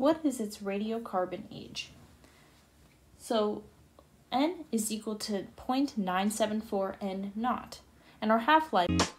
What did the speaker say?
what is its radiocarbon age? So n is equal to 0.974 n naught, and our half-life